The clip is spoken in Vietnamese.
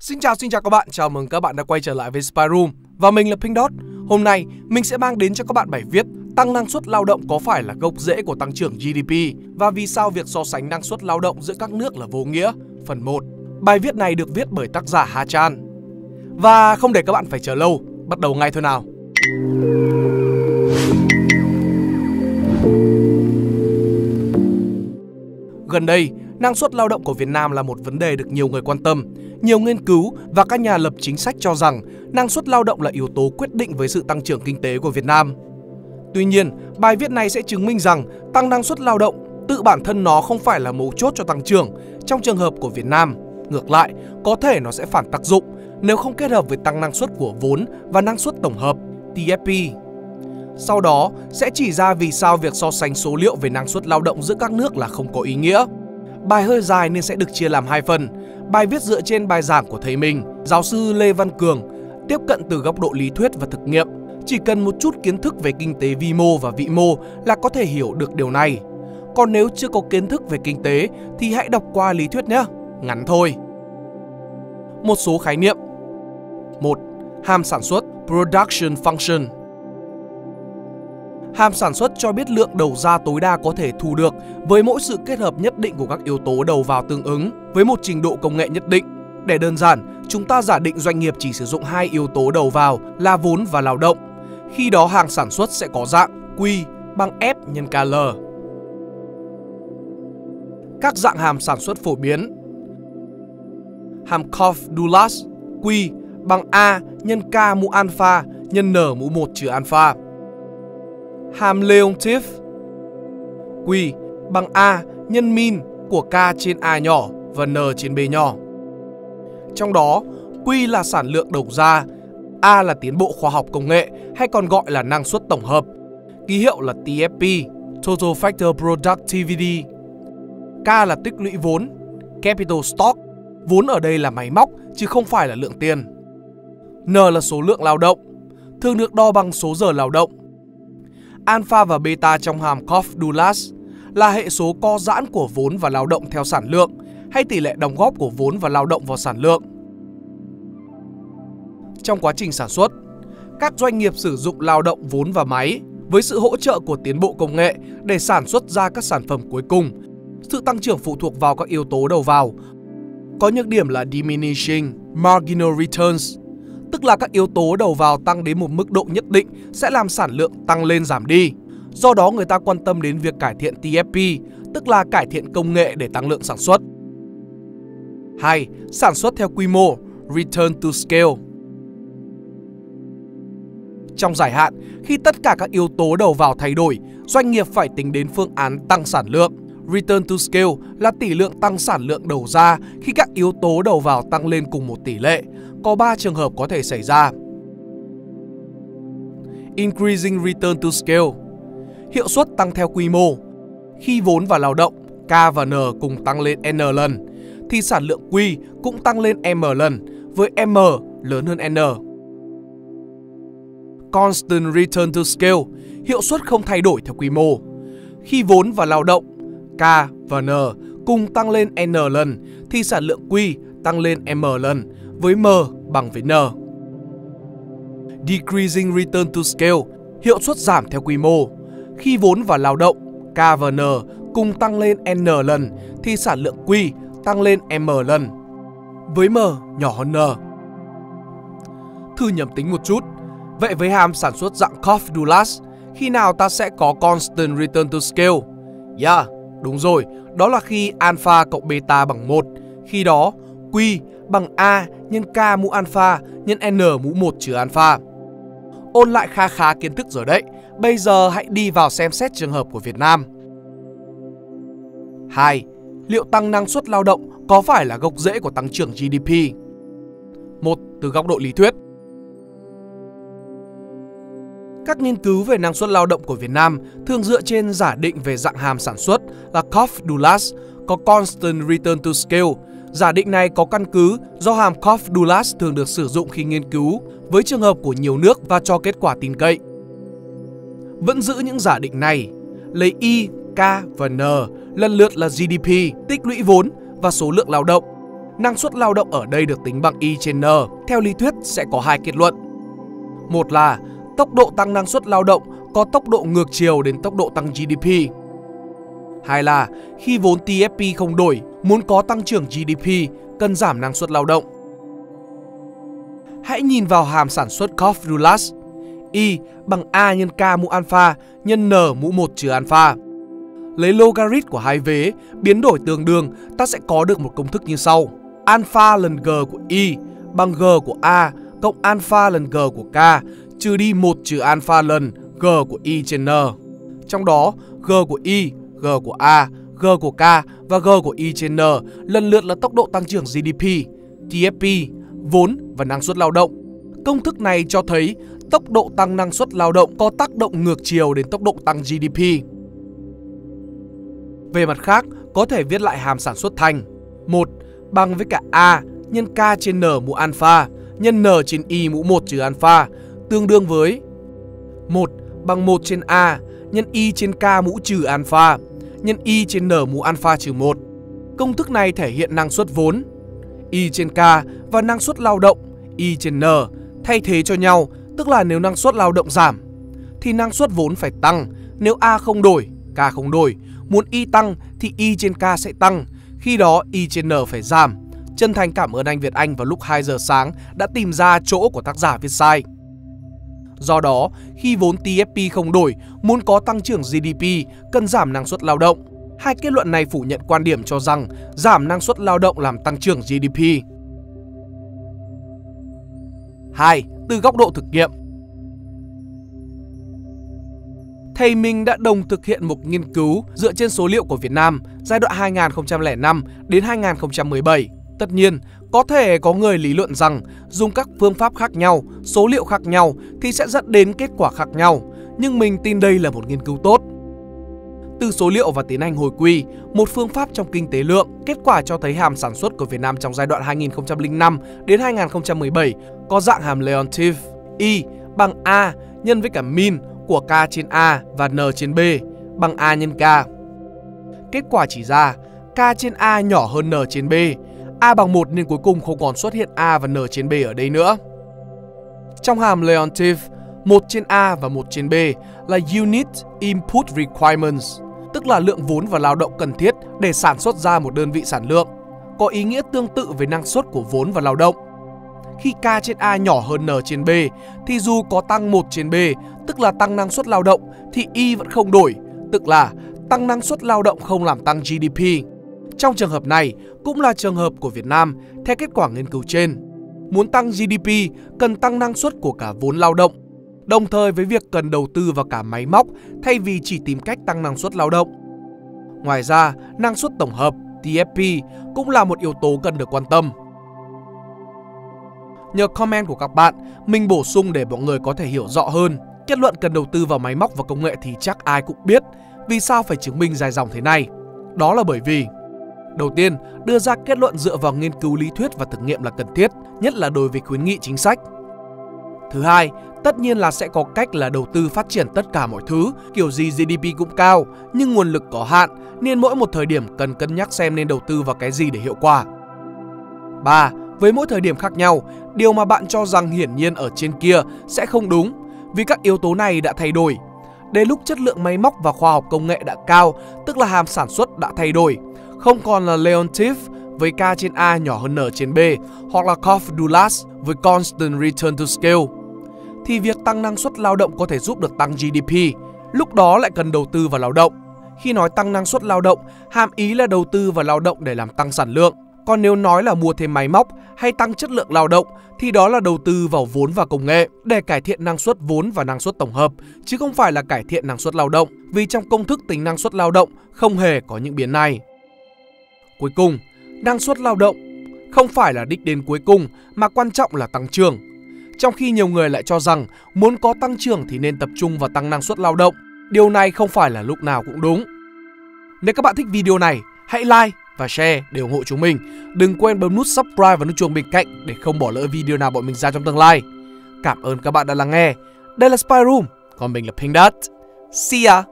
Xin chào xin chào các bạn, chào mừng các bạn đã quay trở lại với Spy Room và mình là Pink Dot. Hôm nay mình sẽ mang đến cho các bạn bài viết Tăng năng suất lao động có phải là gốc rễ của tăng trưởng GDP và vì sao việc so sánh năng suất lao động giữa các nước là vô nghĩa? Phần 1. Bài viết này được viết bởi tác giả Hà Chan. Và không để các bạn phải chờ lâu, bắt đầu ngay thôi nào. Gần đây, năng suất lao động của Việt Nam là một vấn đề được nhiều người quan tâm. Nhiều nghiên cứu và các nhà lập chính sách cho rằng năng suất lao động là yếu tố quyết định với sự tăng trưởng kinh tế của Việt Nam. Tuy nhiên, bài viết này sẽ chứng minh rằng tăng năng suất lao động tự bản thân nó không phải là mấu chốt cho tăng trưởng trong trường hợp của Việt Nam. Ngược lại, có thể nó sẽ phản tác dụng nếu không kết hợp với tăng năng suất của vốn và năng suất tổng hợp TFP. Sau đó sẽ chỉ ra vì sao việc so sánh số liệu về năng suất lao động giữa các nước là không có ý nghĩa. Bài hơi dài nên sẽ được chia làm hai phần. Bài viết dựa trên bài giảng của thầy mình, giáo sư Lê Văn Cường, tiếp cận từ góc độ lý thuyết và thực nghiệm. Chỉ cần một chút kiến thức về kinh tế vi mô và vĩ mô là có thể hiểu được điều này. Còn nếu chưa có kiến thức về kinh tế thì hãy đọc qua lý thuyết nhé, ngắn thôi. Một số khái niệm. 1. Hàm sản xuất production function Hàm sản xuất cho biết lượng đầu ra tối đa có thể thu được với mỗi sự kết hợp nhất định của các yếu tố đầu vào tương ứng với một trình độ công nghệ nhất định. Để đơn giản, chúng ta giả định doanh nghiệp chỉ sử dụng hai yếu tố đầu vào là vốn và lao động. Khi đó hàng sản xuất sẽ có dạng Q bằng F nhân KL. Các dạng hàm sản xuất phổ biến Hàm Kof Dulas Q bằng A nhân K mũ alpha nhân N mũ 1 trừ alpha hàm Leontief Q bằng A nhân min của K trên A nhỏ và N trên B nhỏ. Trong đó, Q là sản lượng đầu ra, A là tiến bộ khoa học công nghệ hay còn gọi là năng suất tổng hợp, ký hiệu là TFP, Total Factor Productivity. K là tích lũy vốn, Capital Stock, vốn ở đây là máy móc chứ không phải là lượng tiền. N là số lượng lao động, thường được đo bằng số giờ lao động alpha và beta trong hàm Koff-Dulles là hệ số co giãn của vốn và lao động theo sản lượng hay tỷ lệ đóng góp của vốn và lao động vào sản lượng. Trong quá trình sản xuất, các doanh nghiệp sử dụng lao động vốn và máy với sự hỗ trợ của tiến bộ công nghệ để sản xuất ra các sản phẩm cuối cùng. Sự tăng trưởng phụ thuộc vào các yếu tố đầu vào. Có nhược điểm là diminishing marginal returns tức là các yếu tố đầu vào tăng đến một mức độ nhất định sẽ làm sản lượng tăng lên giảm đi. Do đó người ta quan tâm đến việc cải thiện TFP, tức là cải thiện công nghệ để tăng lượng sản xuất. 2. Sản xuất theo quy mô, return to scale. Trong dài hạn, khi tất cả các yếu tố đầu vào thay đổi, doanh nghiệp phải tính đến phương án tăng sản lượng. Return to scale là tỷ lượng tăng sản lượng đầu ra khi các yếu tố đầu vào tăng lên cùng một tỷ lệ. Có 3 trường hợp có thể xảy ra. Increasing return to scale Hiệu suất tăng theo quy mô. Khi vốn và lao động K và N cùng tăng lên N lần, thì sản lượng Q cũng tăng lên M lần, với M lớn hơn N. Constant return to scale, hiệu suất không thay đổi theo quy mô. Khi vốn và lao động K và N cùng tăng lên N lần thì sản lượng Q tăng lên M lần với M bằng với N. Decreasing return to scale, hiệu suất giảm theo quy mô. Khi vốn và lao động K và N cùng tăng lên N lần thì sản lượng Q tăng lên M lần với M nhỏ hơn N. Thử nhầm tính một chút. Vậy với hàm sản xuất dạng Koff-Dulles, khi nào ta sẽ có constant return to scale? Yeah, Đúng rồi, đó là khi alpha cộng beta bằng 1. Khi đó, Q bằng A nhân K mũ alpha nhân N mũ 1 trừ alpha. Ôn lại kha khá kiến thức rồi đấy. Bây giờ hãy đi vào xem xét trường hợp của Việt Nam. 2. Liệu tăng năng suất lao động có phải là gốc rễ của tăng trưởng GDP? Một Từ góc độ lý thuyết các nghiên cứu về năng suất lao động của Việt Nam thường dựa trên giả định về dạng hàm sản xuất là Koff Dulas có constant return to scale. Giả định này có căn cứ do hàm Koff Dulas thường được sử dụng khi nghiên cứu với trường hợp của nhiều nước và cho kết quả tin cậy. Vẫn giữ những giả định này, lấy Y, K và N lần lượt là GDP, tích lũy vốn và số lượng lao động. năng suất lao động ở đây được tính bằng Y trên N. Theo lý thuyết sẽ có hai kết luận. Một là tốc độ tăng năng suất lao động có tốc độ ngược chiều đến tốc độ tăng GDP. Hai là khi vốn TFP không đổi, muốn có tăng trưởng GDP cần giảm năng suất lao động. Hãy nhìn vào hàm sản xuất Koff-Dullas. Y bằng A nhân K mũ alpha nhân N mũ 1 trừ alpha. Lấy logarit của hai vế, biến đổi tương đương, ta sẽ có được một công thức như sau. Alpha lần G của Y bằng G của A cộng alpha lần G của K trừ đi 1 trừ alpha lần G của Y trên N. Trong đó, G của Y, G của A, G của K và G của Y trên N lần lượt là tốc độ tăng trưởng GDP, TFP, vốn và năng suất lao động. Công thức này cho thấy tốc độ tăng năng suất lao động có tác động ngược chiều đến tốc độ tăng GDP. Về mặt khác, có thể viết lại hàm sản xuất thành 1 bằng với cả A nhân K trên N mũ alpha nhân N trên Y mũ 1 trừ alpha tương đương với 1 bằng 1 trên A nhân Y trên K mũ trừ alpha nhân Y trên N mũ alpha trừ 1. Công thức này thể hiện năng suất vốn Y trên K và năng suất lao động Y trên N thay thế cho nhau, tức là nếu năng suất lao động giảm thì năng suất vốn phải tăng, nếu A không đổi, K không đổi, muốn Y tăng thì Y trên K sẽ tăng, khi đó Y trên N phải giảm. Chân thành cảm ơn anh Việt Anh vào lúc 2 giờ sáng đã tìm ra chỗ của tác giả viết sai. Do đó, khi vốn TFP không đổi, muốn có tăng trưởng GDP, cần giảm năng suất lao động. Hai kết luận này phủ nhận quan điểm cho rằng giảm năng suất lao động làm tăng trưởng GDP. 2. Từ góc độ thực nghiệm Thầy mình đã đồng thực hiện một nghiên cứu dựa trên số liệu của Việt Nam giai đoạn 2005 đến 2017. Tất nhiên, có thể có người lý luận rằng dùng các phương pháp khác nhau, số liệu khác nhau thì sẽ dẫn đến kết quả khác nhau, nhưng mình tin đây là một nghiên cứu tốt. Từ số liệu và tiến hành hồi quy, một phương pháp trong kinh tế lượng, kết quả cho thấy hàm sản xuất của Việt Nam trong giai đoạn 2005 đến 2017 có dạng hàm Leontief Y bằng A nhân với cả min của K trên A và N trên B bằng A nhân K. Kết quả chỉ ra K trên A nhỏ hơn N trên B, A bằng 1 nên cuối cùng không còn xuất hiện A và N trên B ở đây nữa. Trong hàm Leontief, 1 trên A và 1 trên B là Unit Input Requirements, tức là lượng vốn và lao động cần thiết để sản xuất ra một đơn vị sản lượng, có ý nghĩa tương tự với năng suất của vốn và lao động. Khi K trên A nhỏ hơn N trên B thì dù có tăng 1 trên B, tức là tăng năng suất lao động, thì Y vẫn không đổi, tức là tăng năng suất lao động không làm tăng GDP. Trong trường hợp này cũng là trường hợp của Việt Nam theo kết quả nghiên cứu trên. Muốn tăng GDP cần tăng năng suất của cả vốn lao động, đồng thời với việc cần đầu tư vào cả máy móc thay vì chỉ tìm cách tăng năng suất lao động. Ngoài ra, năng suất tổng hợp TFP cũng là một yếu tố cần được quan tâm. Nhờ comment của các bạn, mình bổ sung để mọi người có thể hiểu rõ hơn. Kết luận cần đầu tư vào máy móc và công nghệ thì chắc ai cũng biết. Vì sao phải chứng minh dài dòng thế này? Đó là bởi vì Đầu tiên, đưa ra kết luận dựa vào nghiên cứu lý thuyết và thực nghiệm là cần thiết, nhất là đối với khuyến nghị chính sách. Thứ hai, tất nhiên là sẽ có cách là đầu tư phát triển tất cả mọi thứ, kiểu gì GDP cũng cao, nhưng nguồn lực có hạn, nên mỗi một thời điểm cần cân nhắc xem nên đầu tư vào cái gì để hiệu quả. 3. Với mỗi thời điểm khác nhau, điều mà bạn cho rằng hiển nhiên ở trên kia sẽ không đúng, vì các yếu tố này đã thay đổi. Đến lúc chất lượng máy móc và khoa học công nghệ đã cao, tức là hàm sản xuất đã thay đổi, không còn là Leontief với K trên A nhỏ hơn N trên B hoặc là Koff-Dulas với Constant Return to Scale thì việc tăng năng suất lao động có thể giúp được tăng GDP. Lúc đó lại cần đầu tư vào lao động. Khi nói tăng năng suất lao động, hàm ý là đầu tư vào lao động để làm tăng sản lượng. Còn nếu nói là mua thêm máy móc hay tăng chất lượng lao động thì đó là đầu tư vào vốn và công nghệ để cải thiện năng suất vốn và năng suất tổng hợp chứ không phải là cải thiện năng suất lao động vì trong công thức tính năng suất lao động không hề có những biến này. Cuối cùng, năng suất lao động không phải là đích đến cuối cùng mà quan trọng là tăng trưởng. Trong khi nhiều người lại cho rằng muốn có tăng trưởng thì nên tập trung vào tăng năng suất lao động. Điều này không phải là lúc nào cũng đúng. Nếu các bạn thích video này, hãy like và share để ủng hộ chúng mình. Đừng quên bấm nút subscribe và nút chuông bên cạnh để không bỏ lỡ video nào bọn mình ra trong tương lai. Cảm ơn các bạn đã lắng nghe. Đây là Spy Room, còn mình là Pink Dot. See ya!